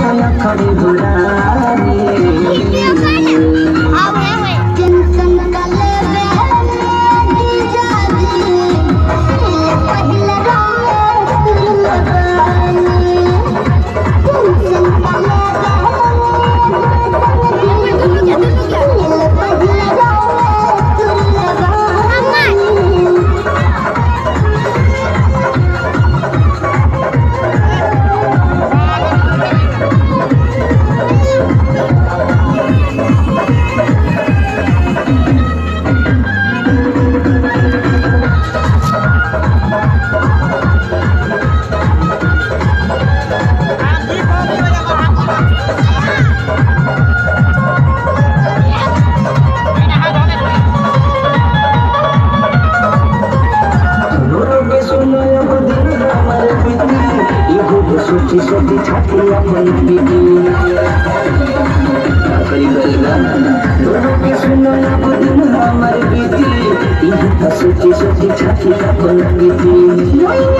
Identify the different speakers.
Speaker 1: కల కడుగురా সুখী সখী থাকি তোমাকে শুনো না বদিন আমার বিধি সুখী সখী থাকি আপন বিধি